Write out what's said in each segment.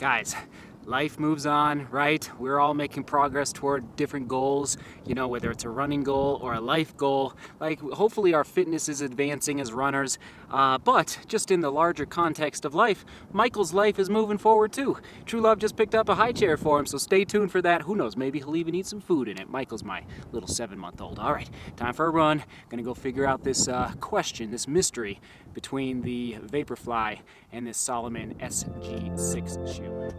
Guys, life moves on, right? We're all making progress toward different goals, you know, whether it's a running goal or a life goal. Like, hopefully, our fitness is advancing as runners. Uh, but just in the larger context of life, Michael's life is moving forward too. True Love just picked up a high chair for him, so stay tuned for that. Who knows, maybe he'll even eat some food in it. Michael's my little seven month old. All right, time for a run. Gonna go figure out this uh, question, this mystery between the Vaporfly and this Salomon SG6 shoe.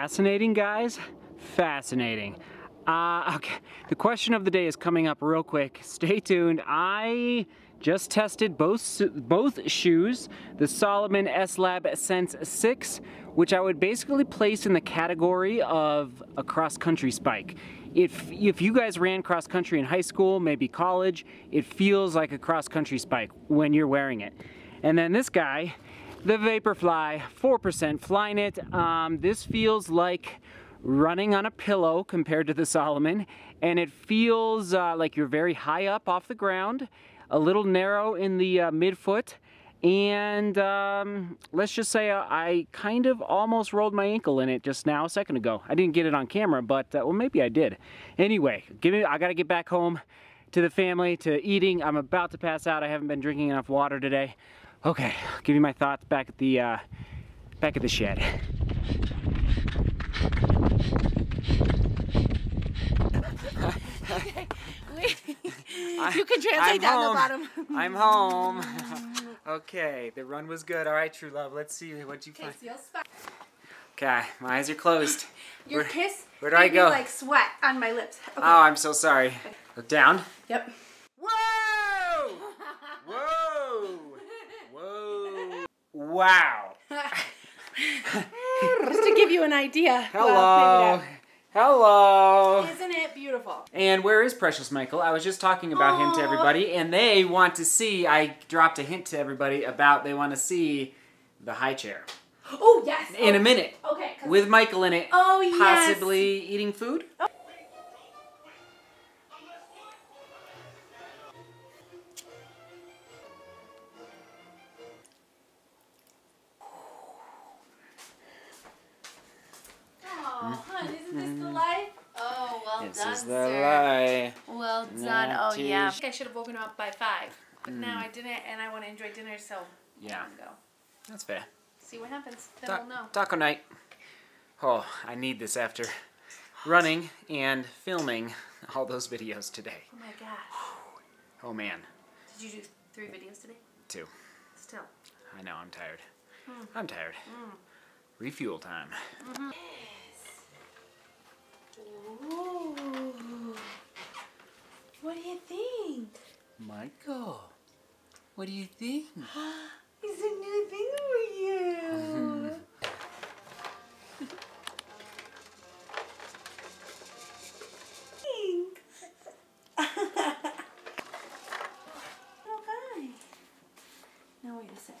Fascinating, guys. Fascinating. Uh, okay, the question of the day is coming up real quick. Stay tuned. I just tested both both shoes, the Salomon S-Lab Sense 6, which I would basically place in the category of a cross-country spike. If, if you guys ran cross-country in high school, maybe college, it feels like a cross-country spike when you're wearing it. And then this guy, the Vaporfly 4% Flyknit. Um, this feels like running on a pillow compared to the Salomon and it feels uh, like you're very high up off the ground, a little narrow in the uh, midfoot, and um, let's just say uh, I kind of almost rolled my ankle in it just now a second ago. I didn't get it on camera, but uh, well, maybe I did. Anyway, give me, I gotta get back home to the family, to eating. I'm about to pass out. I haven't been drinking enough water today. Okay, I'll give you my thoughts back at the uh, back at the shed. Okay, you can translate down home. the bottom. I'm home. okay, the run was good. All right, true love. Let's see what you find. Okay, my eyes are closed. Your Where- kiss where do I go? like sweat on my lips. Okay. Oh, I'm so sorry. Look down. Yep. Wow! Just to give you an idea. Hello. Hello. Isn't it beautiful? And where is Precious Michael? I was just talking about him to everybody, and they want to see. I dropped a hint to everybody about they want to see the high chair Oh yes. in oh, a minute Okay. with Michael in it, Oh yes. possibly eating food. Oh, I too- think I should have woken up by five, but now hmm. I didn't, and I want to enjoy dinner, so Yeah, go. that's fair. See what happens. Then Ta- we'll know. taco night. Oh, I need this after running and filming all those videos today. Oh my gosh. Oh man, Did you do three videos today? two. Still. I know I'm tired. Hmm. I'm tired. Hmm. Refuel time. Mm-hmm. Ooh. Michael, oh, what do you think? it's a new thing for you. okay. Now wait a sec.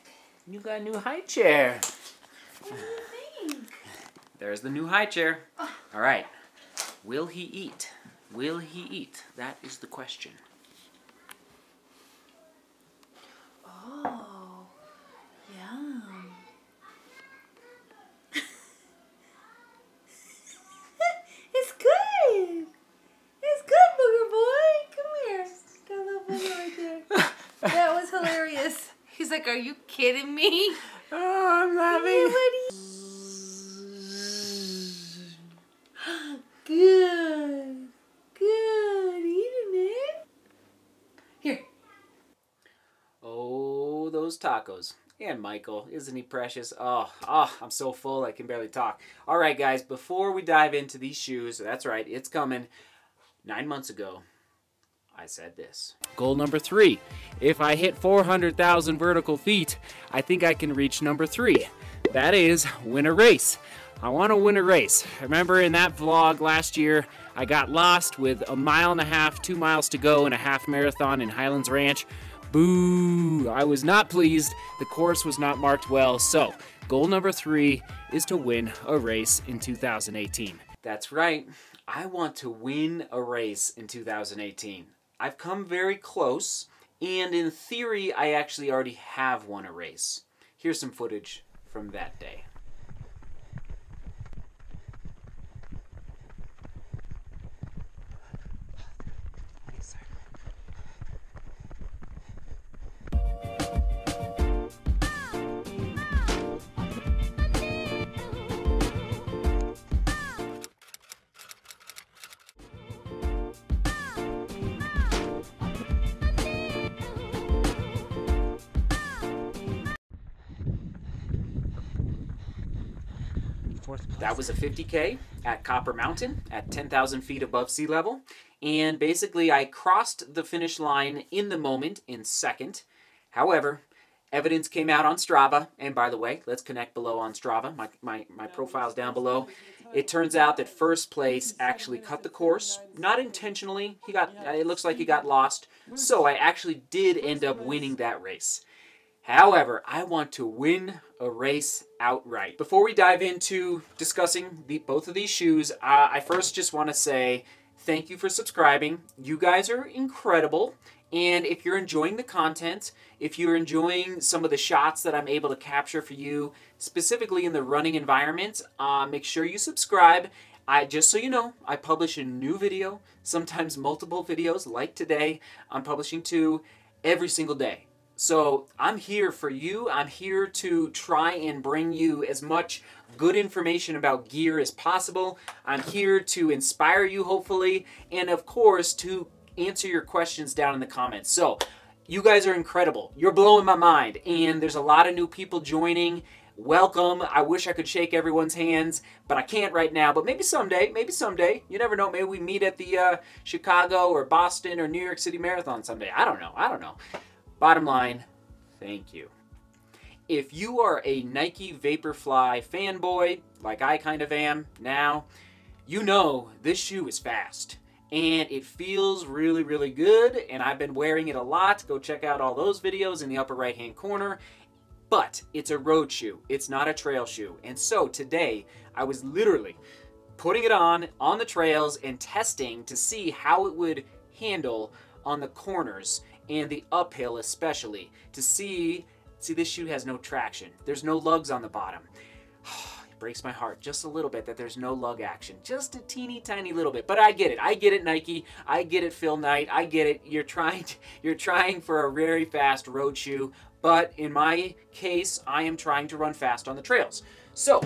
You got a new high chair. What do you think? There's the new high chair. All right. Will he eat? Will he eat? That is the question. Like, "Are you kidding me?" Oh, I'm buddy. Good. Good. Eating it. Here. Oh, those tacos. And Michael, isn't he precious? Oh, oh, I'm so full I can barely talk. All right, guys, before we dive into these shoes, that's right, it's coming. Nine months ago, I said this. Goal number three. If I hit 400,000 vertical feet, I think I can reach number three. That is, win a race. I want to win a race. Remember in that vlog last year, I got lost with a mile and a half, two miles to go in a half marathon in Highlands Ranch. Boo! I was not pleased. The course was not marked well. So, goal number three is to win a race in 2018. That's right. I want to win a race in 2018. I've come very close, and in theory, I actually already have won a race. Here's some footage from that day. That was a 50K at Copper Mountain at 10,000 feet above sea level. And basically, I crossed the finish line in the moment in second. However, evidence came out on Strava. And by the way, let's connect below on Strava. My, my, my profile's down below. It turns out that first place actually cut the course. Not intentionally. He got. It looks like he got lost. So I actually did end up winning that race. However, I want to win a race outright. Before we dive into discussing the, both of these shoes, uh, I first just want to say thank you for subscribing. You guys are incredible. And if you're enjoying the content, if you're enjoying some of the shots that I'm able to capture for you, specifically in the running environment, uh, make sure you subscribe. I just so you know, I publish a new video, sometimes multiple videos, like today. I'm publishing two every single day. So I'm here for you. I'm here to try and bring you as much good information about gear as possible. I'm here to inspire you, hopefully, and of course, to answer your questions down in the comments. So, you guys are incredible. You're blowing my mind, and there's a lot of new people joining. Welcome. I wish I could shake everyone's hands, but I can't right now. But maybe someday, maybe someday. You never know. Maybe we meet at the uh, Chicago or Boston or New York City Marathon someday. I don't know. I don't know. Bottom line, thank you. If you are a Nike Vaporfly fanboy, like I kind of am now, you know this shoe is fast. And it feels really, really good, and I've been wearing it a lot. Go check out all those videos in the upper right hand corner. But it's a road shoe, it's not a trail shoe. And so today, I was literally putting it on on the trails and testing to see how it would handle on the corners and the uphill especially to see see this shoe has no traction. There's no lugs on the bottom. It breaks my heart just a little bit that there's no lug action. Just a teeny tiny little bit but i get it. I get it nike. I get it phil knight. I get it. You're trying to, you're trying for a very fast road shoe but in my case i am trying to run fast on the trails. So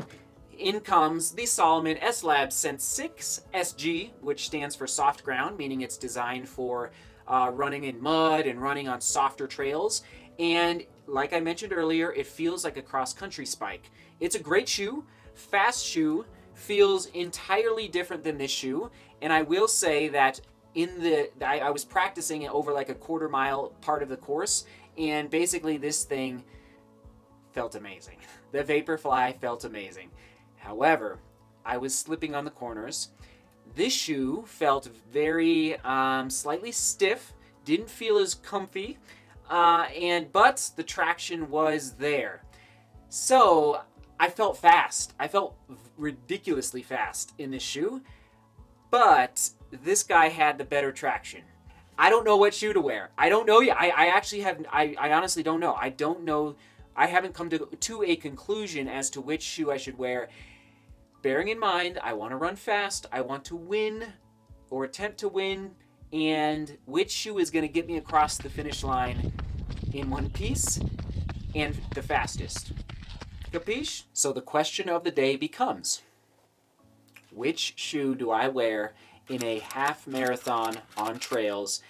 in comes the Salomon S-Lab Sense 6 SG, which stands for soft ground, meaning it's designed for uh, running in mud and running on softer trails. And like I mentioned earlier, it feels like a cross country spike. It's a great shoe, fast shoe, feels entirely different than this shoe. And I will say that in the, I, I was practicing it over like a quarter mile part of the course. And basically, this thing felt amazing. The Vaporfly felt amazing. However, I was slipping on the corners. This shoe felt very um, slightly stiff, didn't feel as comfy, uh, and but the traction was there. So I felt fast. I felt ridiculously fast in this shoe, but this guy had the better traction. I don't know what shoe to wear. I don't know yet. I, I actually have, I, I honestly don't know. I don't know. I haven't come to, to a conclusion as to which shoe I should wear. Bearing in mind, I want to run fast. I want to win or attempt to win. And which shoe is going to get me across the finish line in one piece and the fastest. Capiche? So the question of the day becomes, which shoe do I wear in a half marathon on trails?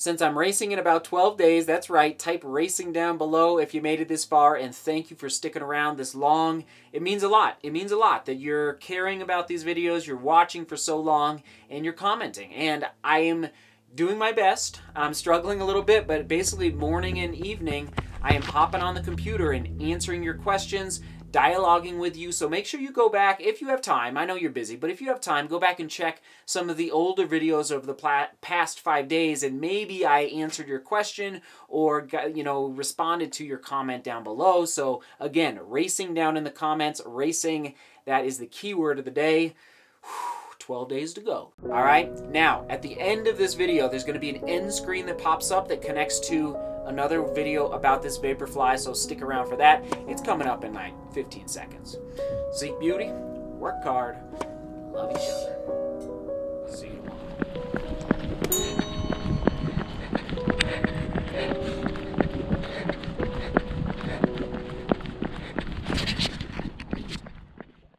Since I'm racing in about 12 days, that's right, type racing down below if you made it this far, and thank you for sticking around this long. It means a lot. It means a lot that you're caring about these videos, you're watching for so long, and you're commenting. And I am doing my best. I'm struggling a little bit, but basically morning and evening, I am hopping on the computer and answering your questions, dialoguing with you. So make sure you go back if you have time. I know you're busy, but if you have time, go back and check some of the older videos of the past five days, and maybe I answered your question or you know responded to your comment down below. So again, racing down in the comments, racing. That is the keyword of the day. 12 days to go. All right, now at the end of this video, there's gonna be an end screen that pops up that connects to another video about this Vaporfly, so stick around for that. It's coming up in like 15 seconds. Seek beauty, work hard, love each other. See you tomorrow.